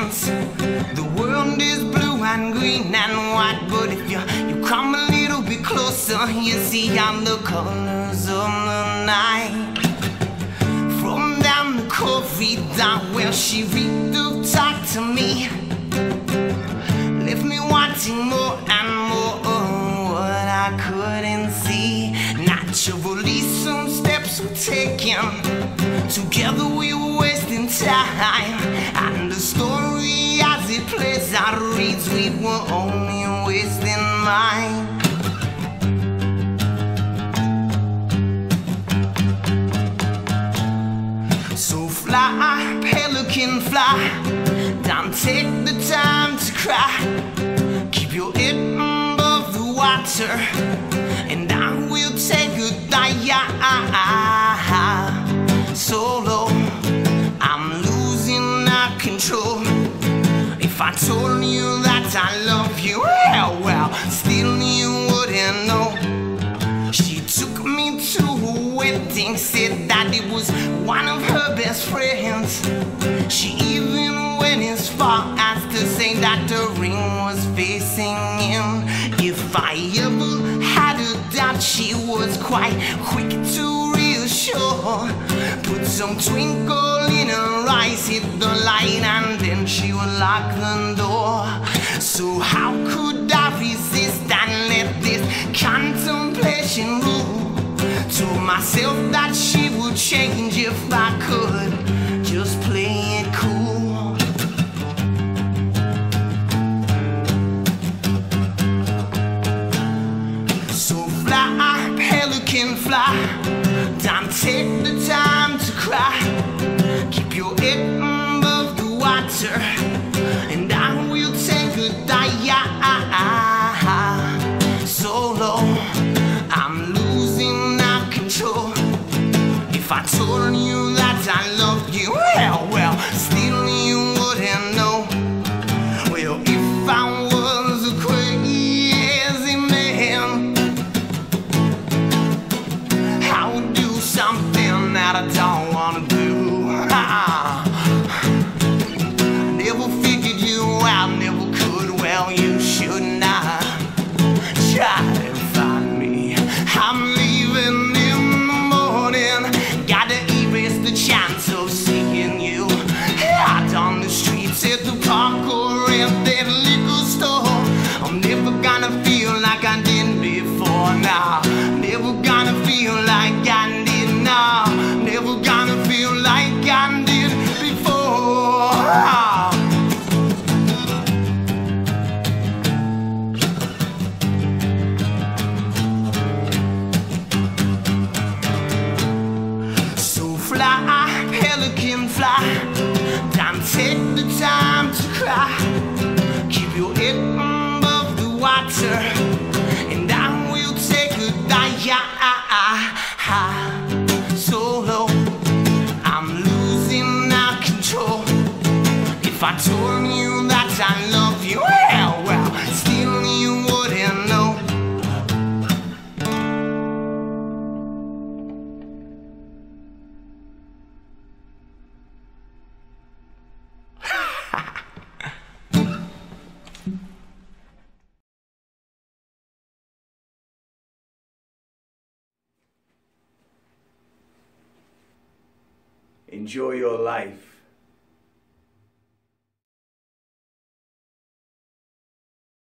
The world is blue and green and white, but if you, you come a little bit closer, you see I'm the colors of the night. From down the corridor where she reached up talk to me, left me wanting more and more of what I couldn't see. Naturally, some steps were taken. Together we were wasting time And the story it plays out reads we were only wasting mine. So fly, pelican fly, don't take the time to cry. Keep your head above the water, and I will take a. I told you that I love you, well, well, still you wouldn't know. She took me to a wedding, said that it was one of her best friends. She even went as far as to say that the ring was facing him. If I ever had a doubt, she was quite quick to reassure. Put some twinkle in her eyes, hit the light, and then she would lock the door. So how could I resist and let this contemplation rule? Told myself that she would change if I could just play it cool. So fly, pelican fly, don't take the time your head above the water, and I will take a dive. Take the time to cry. Keep your head above the water, and I will take a dive. Solo, I'm losing our control. If I told you that I love Enjoy your life.